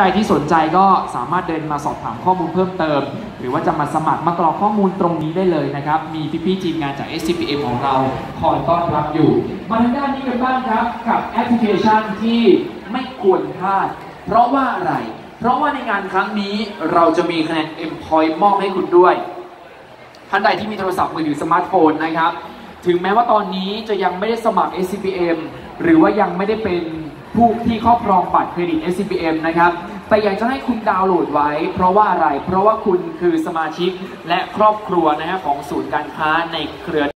ใดที่สนใจก็สามารถเดินมาสอบถามข้อมูลเพิ่มเติม หรือว่าจะมาสมัครมากรอกข้อมูลตรงนี้ได้เลยนะครับ มีพี่ๆทีมงานจาก SCPM ของเราคอยต้อนรับอยู่ มาทางด้านนี้กันบ้างครับ กับแอปพลิเคชันที่ไม่ควรพลาด เพราะว่าอะไร เพราะว่าในงานครั้งนี้เราจะมีคะแนน M Point มอบให้คุณด้วย ท่านใดที่มีโทรศัพท์มือถือสมาร์ทโฟนนะครับ ถึงแม้ว่าตอนนี้จะยังไม่ได้สมัคร SCPM หรือว่ายังไม่ได้เป็น ผู้ที่ครอบครองบัตรเครดิต S C B M นะครับแต่อยากจะให้คุณดาวน์โหลดไว้ เพราะว่าอะไร เพราะว่าคุณคือสมาชิกและครอบครัวนะฮะของศูนย์การค้าในเครือ